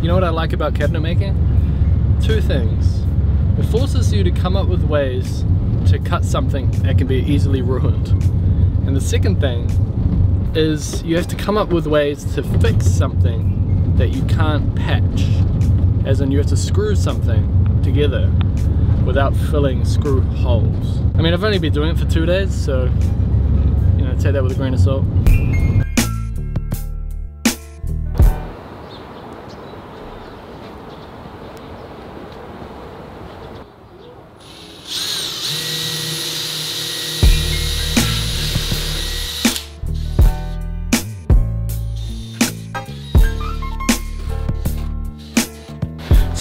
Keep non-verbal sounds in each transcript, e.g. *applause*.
You know what I like about cabinet making? Two things. It forces you to come up with ways to cut something that can be easily ruined. And the second thing is you have to come up with ways to fix something that you can't patch. As in you have to screw something together without filling screw holes. I mean I've only been doing it for two days so you know take that with a grain of salt.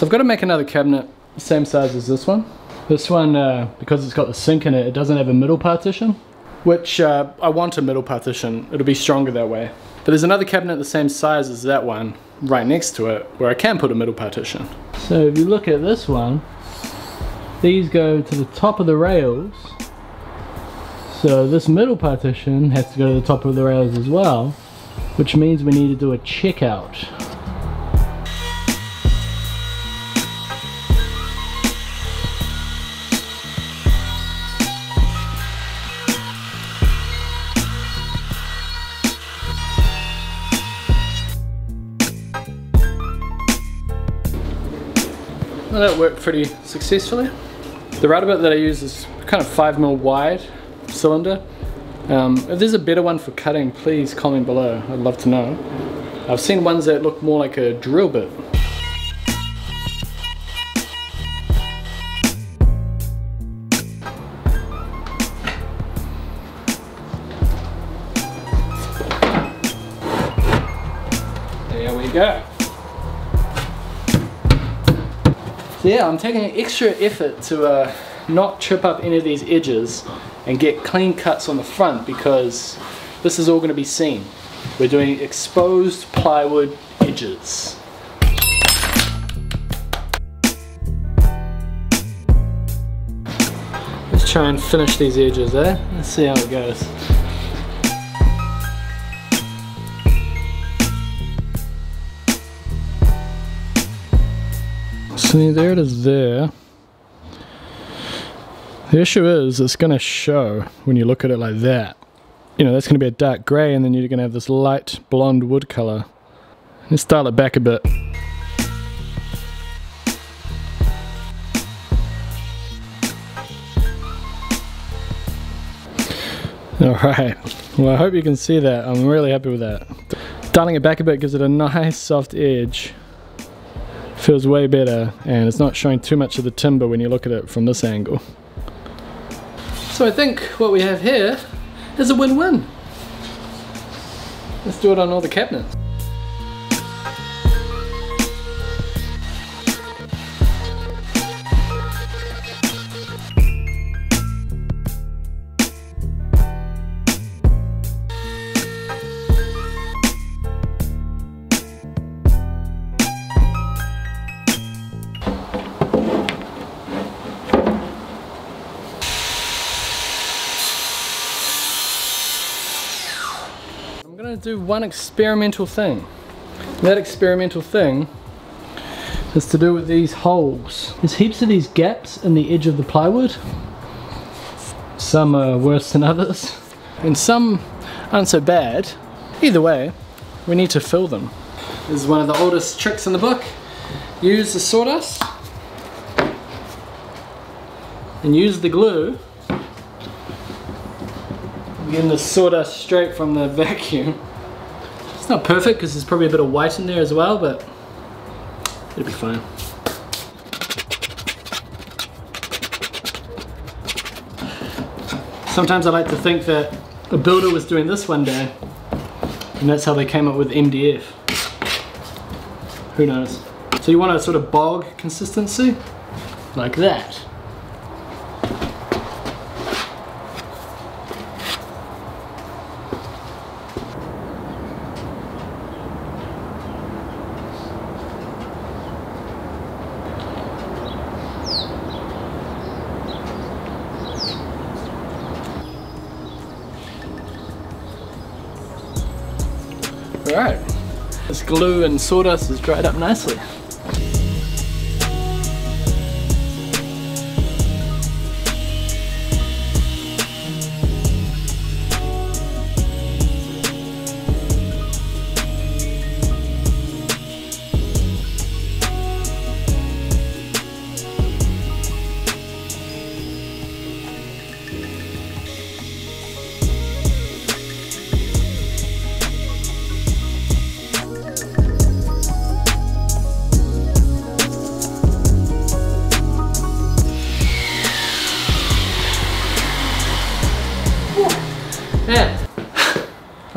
I've got to make another cabinet same size as this one. This one, uh, because it's got the sink in it, it doesn't have a middle partition, which uh, I want a middle partition. It'll be stronger that way. But there's another cabinet the same size as that one right next to it where I can put a middle partition. So if you look at this one, these go to the top of the rails. So this middle partition has to go to the top of the rails as well, which means we need to do a checkout. That worked pretty successfully. The router bit that I use is kind of 5mm wide cylinder. Um, if there's a better one for cutting, please comment below. I'd love to know. I've seen ones that look more like a drill bit. There we go. Yeah, I'm taking extra effort to uh, not trip up any of these edges and get clean cuts on the front because this is all going to be seen. We're doing exposed plywood edges. Let's try and finish these edges, eh? Let's see how it goes. See, there it is there. The issue is, it's going to show when you look at it like that. You know, that's going to be a dark grey and then you're going to have this light blonde wood colour. Let's dial it back a bit. Alright, well I hope you can see that. I'm really happy with that. Dialing it back a bit gives it a nice soft edge feels way better and it's not showing too much of the timber when you look at it from this angle. So I think what we have here is a win-win. Let's do it on all the cabinets. Do one experimental thing. That experimental thing is to do with these holes. There's heaps of these gaps in the edge of the plywood. Some are worse than others. And some aren't so bad. Either way, we need to fill them. This is one of the oldest tricks in the book. Use the sawdust and use the glue getting the sawdust straight from the *laughs* vacuum. It's not perfect because there's probably a bit of white in there as well, but it'll be fine. Sometimes I like to think that a builder was doing this one day and that's how they came up with MDF. Who knows? So you want a sort of bog consistency? Like that. Alright, this glue and sawdust is dried up nicely.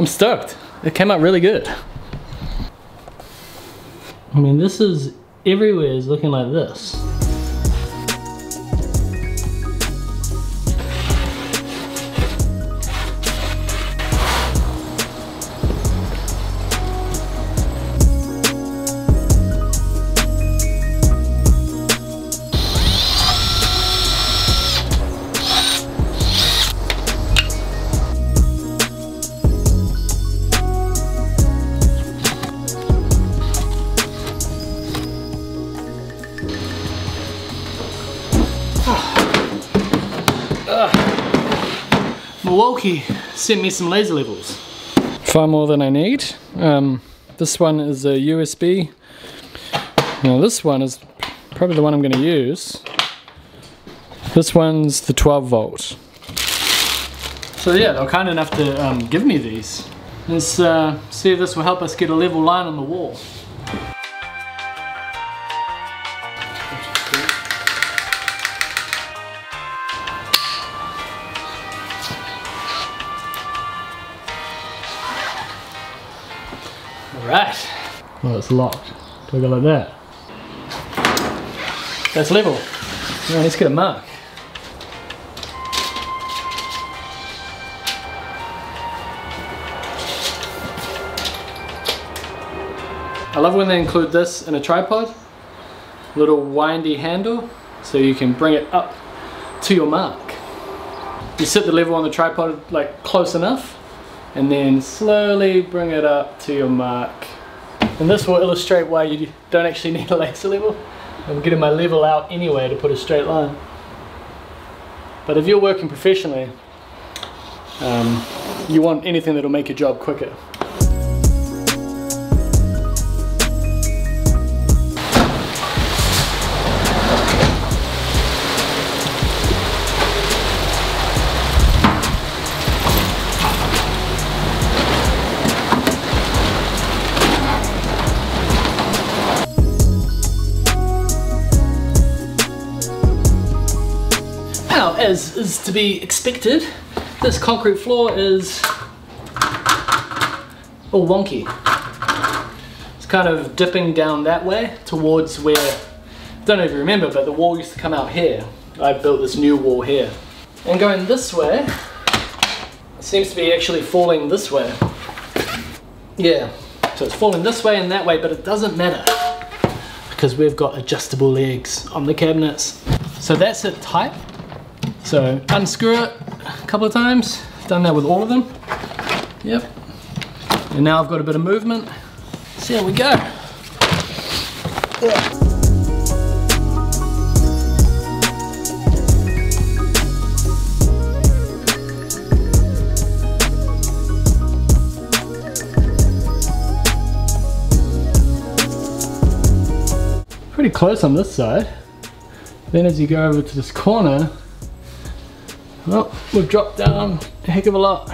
I'm stoked. It came out really good. I mean, this is everywhere is looking like this. Milwaukee sent me some laser levels. Far more than I need. Um, this one is a USB. Now this one is probably the one I'm going to use. This one's the 12 volt. So yeah, they were kind enough to um, give me these. Let's uh, see if this will help us get a level line on the wall. Alright. Well, it's locked. Do I go like that? That's level. Now let's get a mark. I love when they include this in a tripod. Little windy handle so you can bring it up to your mark. You set the level on the tripod like close enough and then slowly bring it up to your mark. And this will illustrate why you don't actually *laughs* need a laser level. I'm getting my level out anyway to put a straight line. But if you're working professionally, um, you want anything that'll make your job quicker. As is to be expected, this concrete floor is all wonky. It's kind of dipping down that way towards where, I don't know if you remember, but the wall used to come out here. I built this new wall here. And going this way, it seems to be actually falling this way. Yeah, so it's falling this way and that way, but it doesn't matter because we've got adjustable legs on the cabinets. So that's it tight. So unscrew it a couple of times. Done that with all of them. Yep. And now I've got a bit of movement. See how we go. Yeah. Pretty close on this side. Then as you go over to this corner, well, we've dropped down a heck of a lot.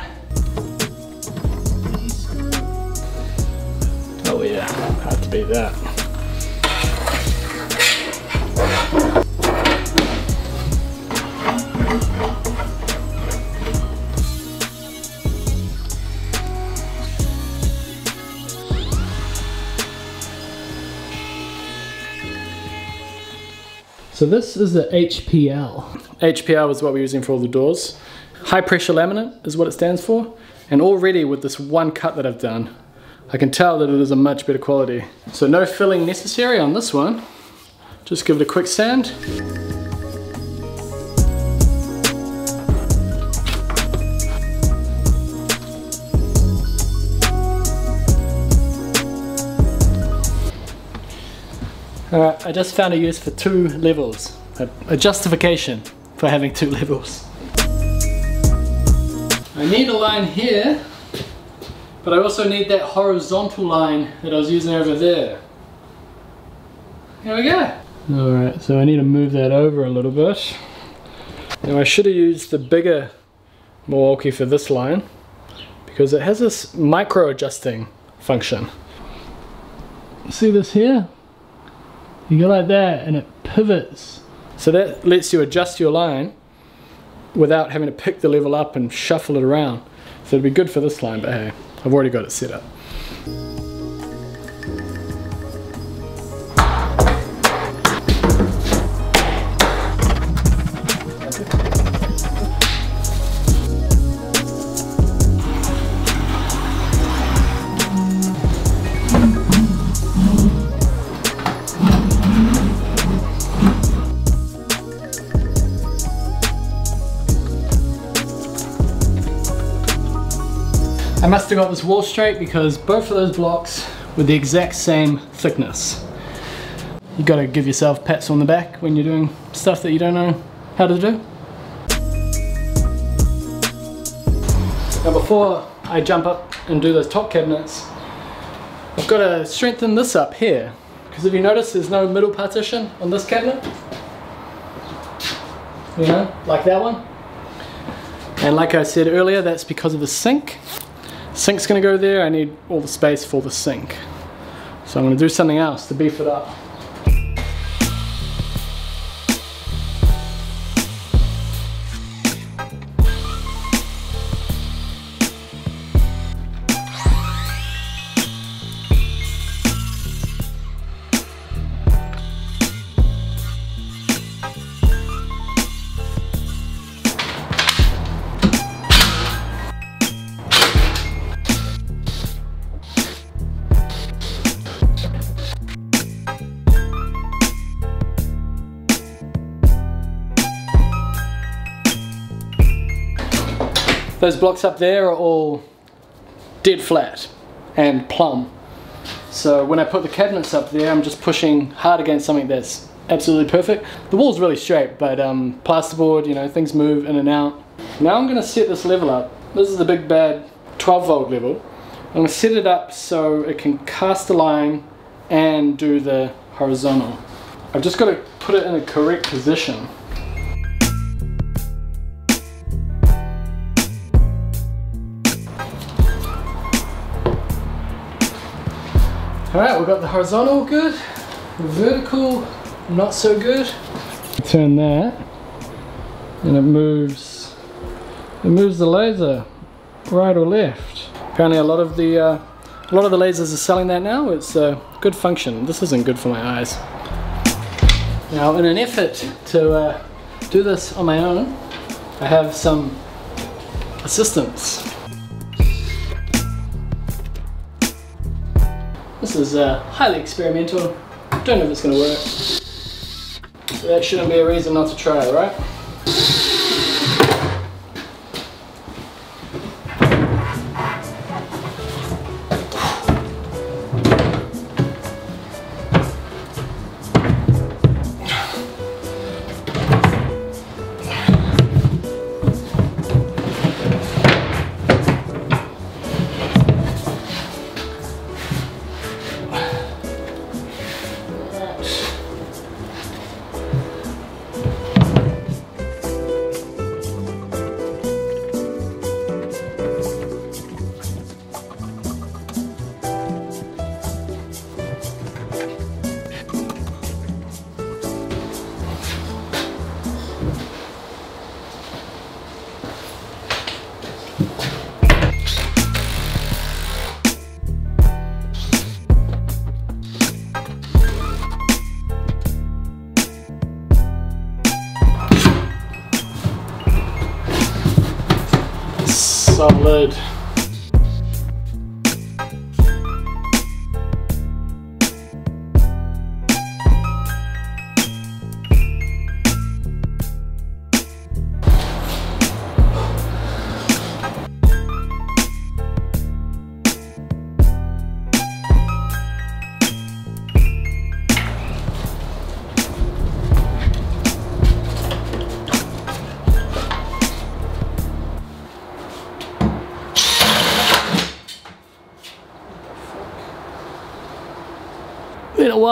Oh yeah, hard to beat that. So this is the HPL. HPL is what we're using for all the doors. High pressure laminate is what it stands for. And already with this one cut that I've done, I can tell that it is a much better quality. So no filling necessary on this one. Just give it a quick sand. Alright, I just found a use for two levels. A, a justification for having two levels. I need a line here, but I also need that horizontal line that I was using over there. Here we go. Alright, so I need to move that over a little bit. Now I should have used the bigger Milwaukee for this line because it has this micro adjusting function. See this here? You go like that and it pivots. So that lets you adjust your line without having to pick the level up and shuffle it around. So it'd be good for this line, but hey, I've already got it set up. I must have got this wall straight because both of those blocks were the exact same thickness. You gotta give yourself pats on the back when you're doing stuff that you don't know how to do. Now before I jump up and do those top cabinets, I've got to strengthen this up here. Because if you notice there's no middle partition on this cabinet. You know, like that one. And like I said earlier, that's because of the sink. Sink's gonna go there, I need all the space for the sink. So I'm gonna do something else to beef it up. Those blocks up there are all dead flat and plumb. So when I put the cabinets up there, I'm just pushing hard against something that's absolutely perfect. The wall's really straight, but um, plasterboard, you know, things move in and out. Now I'm gonna set this level up. This is the big bad 12 volt level. I'm gonna set it up so it can cast a line and do the horizontal. I've just got to put it in a correct position. Alright, we've got the horizontal good, vertical not so good. Turn that and it moves it moves the laser right or left. Apparently a lot of the uh, a lot of the lasers are selling that now. It's a good function. This isn't good for my eyes. Now in an effort to uh, do this on my own, I have some assistance. This is uh, highly experimental. Don't know if it's going to work. That shouldn't be a reason not to try, it, right? bald.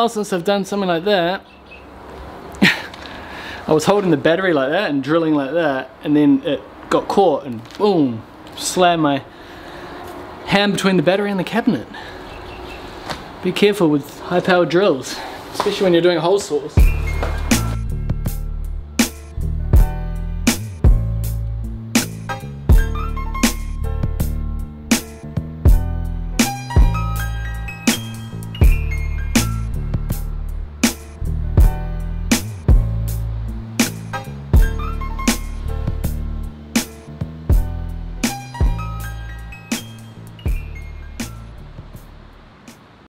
While since I've done something like that. *laughs* I was holding the battery like that and drilling like that and then it got caught and boom, slammed my hand between the battery and the cabinet. Be careful with high powered drills, especially when you're doing hole saws.